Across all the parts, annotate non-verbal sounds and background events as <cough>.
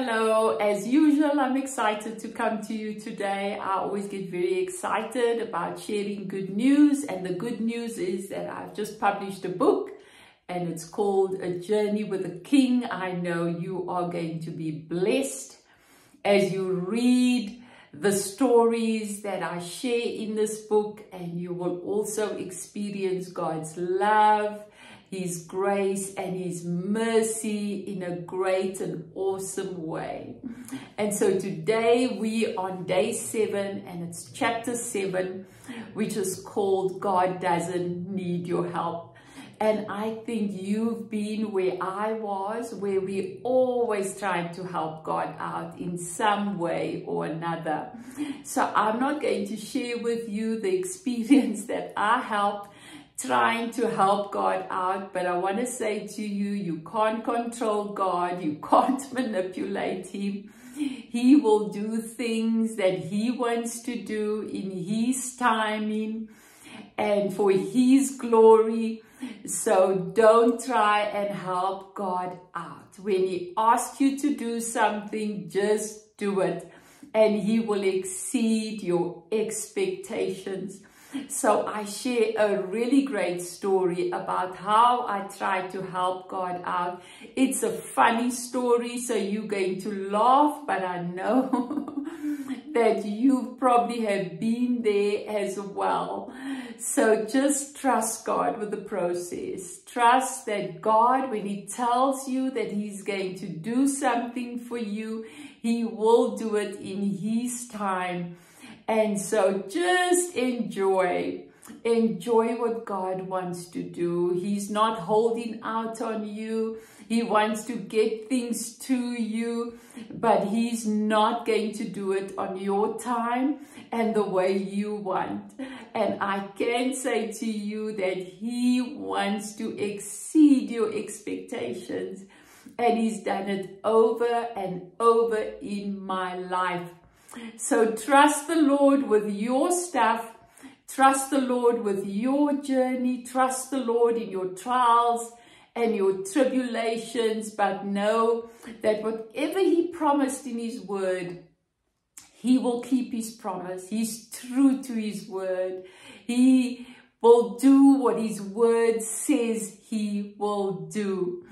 Hello, as usual, I'm excited to come to you today. I always get very excited about sharing good news, and the good news is that I've just published a book and it's called A Journey with a King. I know you are going to be blessed as you read the stories that I share in this book, and you will also experience God's love his grace and his mercy in a great and awesome way. And so today we on day seven and it's chapter seven, which is called God Doesn't Need Your Help. And I think you've been where I was, where we always trying to help God out in some way or another. So I'm not going to share with you the <laughs> experience that I helped trying to help God out, but I want to say to you, you can't control God, you <laughs> can't manipulate Him. He will do things that He wants to do in His timing and for His glory. So don't try and help God out. When He asks you to do something, just do it and He will exceed your expectations. So I share a really great story about how I try to help God out. It's a funny story, so you're going to laugh, but I know <laughs> that you probably have been there as well. So just trust God with the process. Trust that God, when he tells you that he's going to do something for you, he will do it in his time and so just enjoy. Enjoy what God wants to do. He's not holding out on you. He wants to get things to you, but he's not going to do it on your time and the way you want. And I can say to you that he wants to exceed your expectations. And he's done it over and over in my life. So trust the Lord with your stuff. Trust the Lord with your journey. Trust the Lord in your trials and your tribulations. But know that whatever he promised in his word, he will keep his promise. He's true to his word. He will do what his word says he will do.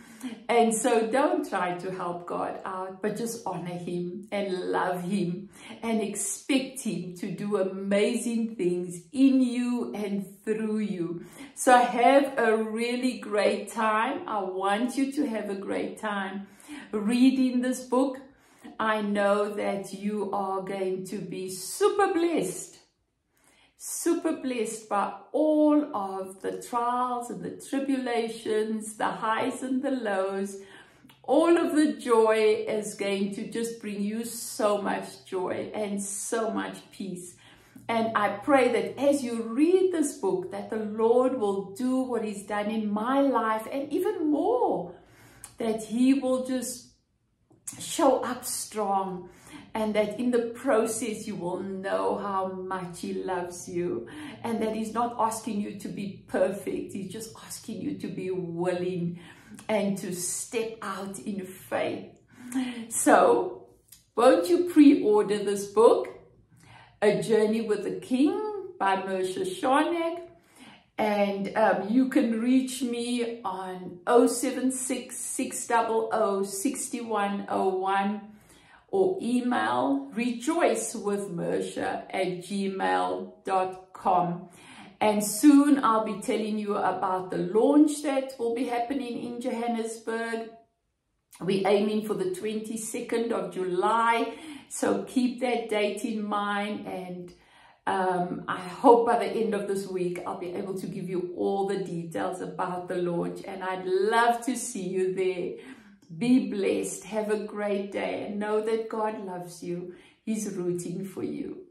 And so don't try to help God out, but just honor him and love him and expect him to do amazing things in you and through you. So have a really great time. I want you to have a great time reading this book. I know that you are going to be super blessed super blessed by all of the trials and the tribulations, the highs and the lows. All of the joy is going to just bring you so much joy and so much peace. And I pray that as you read this book, that the Lord will do what he's done in my life and even more, that he will just show up strong and that in the process you will know how much he loves you. And that he's not asking you to be perfect he's just asking you to be willing and to step out in faith. So won't you pre-order this book a journey with the king by Mercia Scharneck and um, you can reach me on 076 600 6101 or email rejoicewithmercia at gmail.com. And soon I'll be telling you about the launch that will be happening in Johannesburg. We're aiming for the 22nd of July. So keep that date in mind and um, I hope by the end of this week, I'll be able to give you all the details about the launch and I'd love to see you there. Be blessed. Have a great day and know that God loves you. He's rooting for you.